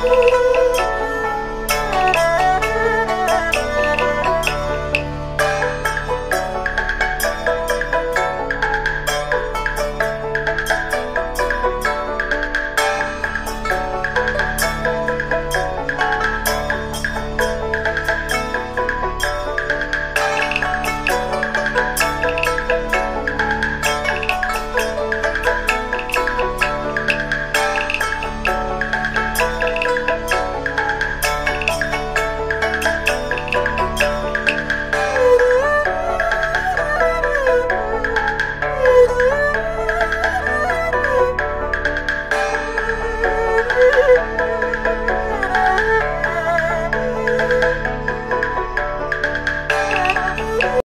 Música